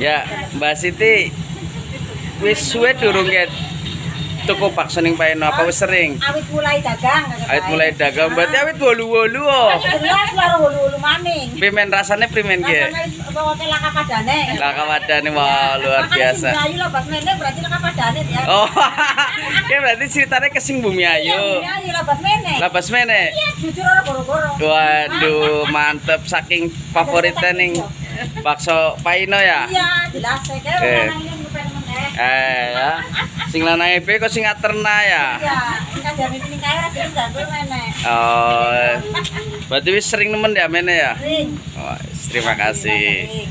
Ya, Mbak Siti wis suwe durung ket tuku bakso ning Paeno apa wis sering? Awit mulai dagang. Awit mulai dagang berarti awit wolu-wolu oh. Jelas karo hulu-hulu maning. Primen rasane primen ki? Rasane laka padane. Laka wadane wah luar biasa. Ayo lah bas mene berarti laka padane ya. Oh, ya berarti ceritanya kesing Bumi Ayu. Ayo lah bas mene. Labas mene. Jujur ora goro-goro. Waduh, mantep saking favoritnya ning bakso Paino ya. Iya, jelas saya kira Eh. meneh. Eh ya. Sing lanang ebe kok sing aterna ya. Iya, enggak jamin ini kaya terus gak meneh. Oh. Berarti wis sering nemen ya mene ya. Ring. Oh, terima kasih. Ring.